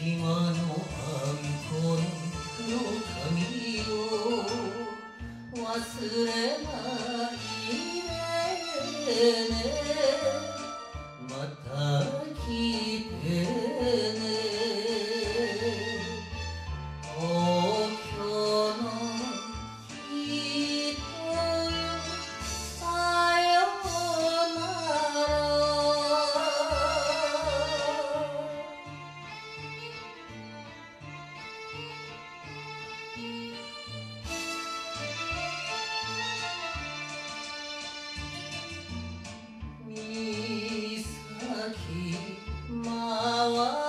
He will. Hello.